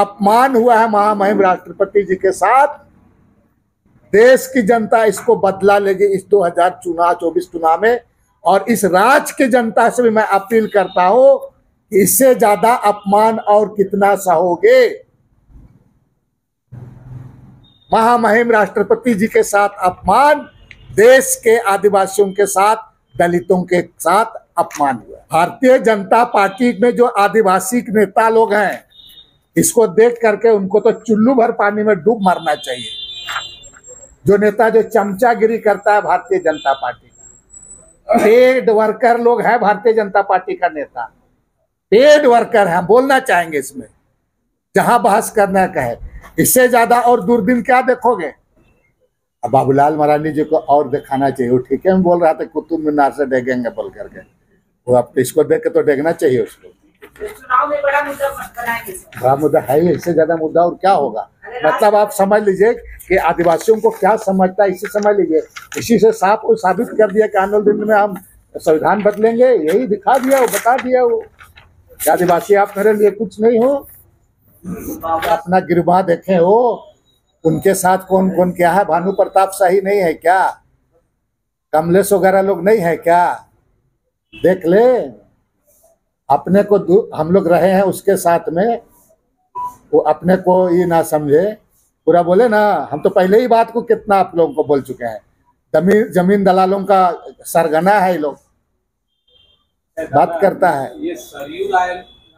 अपमान हुआ है महामहिम राष्ट्रपति जी के साथ। देश की जनता इसको बदला लेगी इस 2000 चुनाव चौबीस चुनाव में। और इस राज्य की जनता से भी मैं अपील करता हूँ कि इससे ज़्यादा अपमान और कितना सहोगे। महामहिम राष्ट्रपति जी के साथ अपमान, देश के आदिवासियों के साथ, दलितों के साथ अपमान हुआ। भारतीय जनता पार्टी में जो आदिवासी नेता लोग हैं इसको देख करके उनको तो चुल्लू भर पानी में डूब मरना चाहिए। जो नेता, जो चमचागिरी करता है भारतीय जनता पार्टी का। पेड वर्कर लोग हैं भारतीय जनता पार्टी का नेता। पेड वर्कर है, बोलना चाहेंगे इसमें। जहाँ बहस करना कहे। इससे ज़्यादा और दूरबीन क्या देखोगे? बाबूलाल मरानी जी को और दिखाना चाहिए। वो ठीक है बोल रहा था, कुतुब मीनार से डेगेंगे बोल करके। वो अब इसको देख के तो देखना चाहिए उसको। चुनाव में बड़ा मुद्दा बनाएँगे बड़ा मुद्दा है ही इससे ज़्यादा मुद्दा और क्या होगा? मतलब आप समझ लीजिए कि आदिवासियों को क्या समझता है इसे समझ लीजिए। इसी से साफ़ वो साबित कर दिया कि आने वाले दिन में हम संविधान बदलेंगे यही दिखा दिया वो बता दिया वो। आदिवासी आप मेरे लिए कुछ नहीं हो। अपना गिरबा देखे हो उनके साथ कौन कौन क्या है? भानु प्रताप शाही नहीं है क्या? कमलेश वगैरह लोग नहीं है क्या? देख ले। अपने को हम लोग रहे हैं उसके साथ में वो अपने को ये ना समझे। पूरा बोले ना हम तो पहले ही बात को कितना आप लोगों को बोल चुके हैं। ज़मीन ज़मीन दलालों का सरगना है ये लोग। बात करता है। ये सरयू राय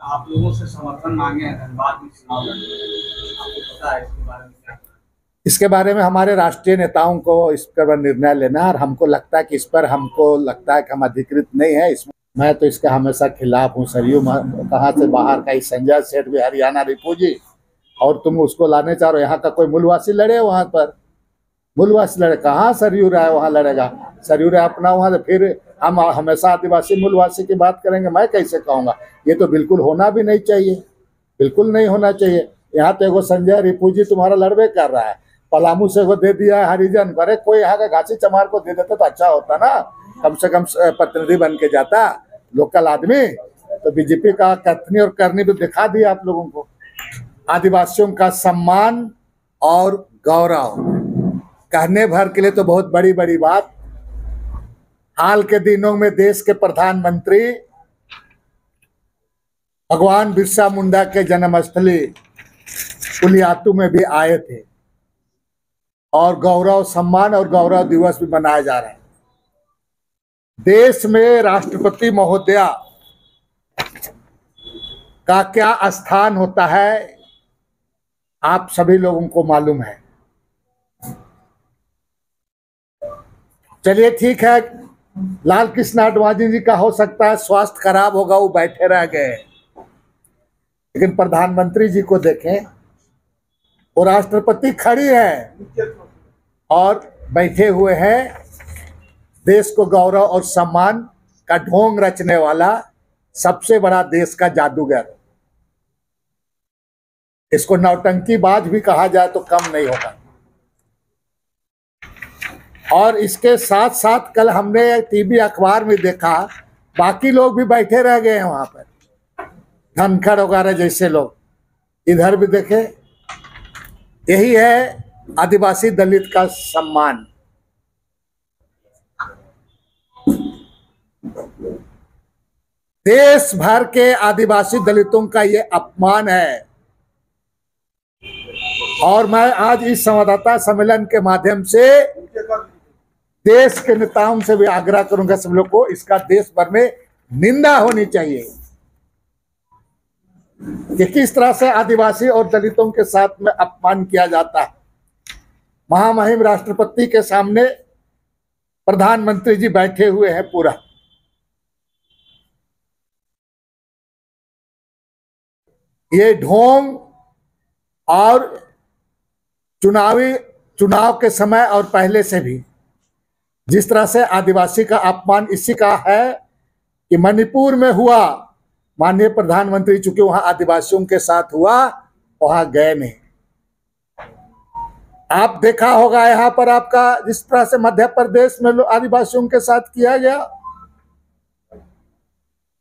आप लोगों से समर्थन मांगे हैं धनबाद में चुनाव लड़ने के लिए। आपको पता है इसके बारे में क्या? इसके बारे में हमारे राष्ट्रीय नेताओं को इस पर निर्णय लेना है और हमको लगता है कि इस पर हमको लगता है कि हम अधिकृत नहीं है इसमें मैं तो इसका हमेशा खिलाफ हूँ सरयू कहाँ से बाहर का ही संजय सेठ भी हरियाणा रिपू जी और तुम उसको लाने चाह रहे हो? यहाँ का कोई मूलवासी लड़े वहाँ पर? मूलवासी लड़े? कहाँ सरयू राय वहाँ लड़ेगा? सरयू राय अपना वहाँ फिर हम हमेशा आदिवासी मूलवासी की बात करेंगे, मैं कैसे कहूँगा? ये तो बिल्कुल होना भी नहीं चाहिए। बिल्कुल नहीं होना चाहिए। यहाँ तो एगो संजय रिपू जी तुम्हारा लड़बे कर रहा है। पलामू से एगो दे दिया है हरिजन। अरे कोई यहाँ का घासी चमार को दे देता तो अच्छा होता ना। कम से कम प्रतिनिधि बन के जाता। लोकल आदमी तो बीजेपी का कथनी और करनी भी दिखा दिया आप लोगों को। आदिवासियों का सम्मान और गौरव। कहने भर के लिए तो बहुत बड़ी बड़ी बात। हाल के दिनों में देश के प्रधानमंत्री भगवान बिरसा मुंडा के जन्मस्थली पुलियातू में भी आए थे। और गौरव सम्मान और गौरव दिवस भी मनाया जा रहा है। देश में राष्ट्रपति महोदया का क्या स्थान होता है, आप सभी लोगों को मालूम है। चलिए ठीक है लाल कृष्ण आडवाणी जी का हो सकता है स्वास्थ्य खराब होगा, वो बैठे रह गए। लेकिन प्रधानमंत्री जी को देखें, वो राष्ट्रपति खड़ी है और बैठे हुए हैं। देश को गौरव और सम्मान का ढोंग रचने वाला सबसे बड़ा देश का जादूगर। इसको नौटंकीबाज भी कहा जाए तो कम नहीं होगा। और इसके साथ साथ कल हमने टीवी अखबार में देखा, बाकी लोग भी बैठे रह गए हैं वहाँ पर। धनखड़ वगैरह जैसे लोग। इधर भी देखे, यही है आदिवासी दलित का सम्मान। देश भर के आदिवासी दलितों का ये अपमान है। और मैं आज इस संवाददाता सम्मेलन के माध्यम से देश के नेताओं से भी आग्रह करूँगा सब लोग को, इसका देश भर में निंदा होनी चाहिए। कि किस तरह से आदिवासी और दलितों के साथ में अपमान किया जाता है। महामहिम राष्ट्रपति के सामने प्रधानमंत्री जी बैठे हुए हैं पूरा। ये ढोंग और चुनावी चुनाव के समय और पहले से भी। जिस तरह से आदिवासी का अपमान इसी का है कि मणिपुर में हुआ, माननीय प्रधानमंत्री, चूँकि वहाँ आदिवासियों के साथ हुआ, वहाँ गए नहीं। आप देखा होगा यहाँ पर आपका जिस तरह से मध्य प्रदेश में आदिवासियों के साथ किया गया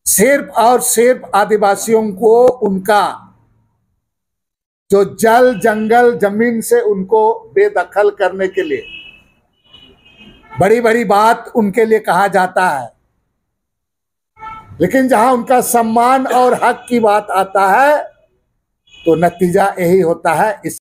सिर्फ़ और सिर्फ़ आदिवासियों को उनका, जो जल जंगल ज़मीन से उनको बेदखल करने के लिए। बड़ी बड़ी बात उनके लिए कहा जाता है। लेकिन जहाँ उनका सम्मान और हक की बात आता है तो नतीजा यही होता है, इस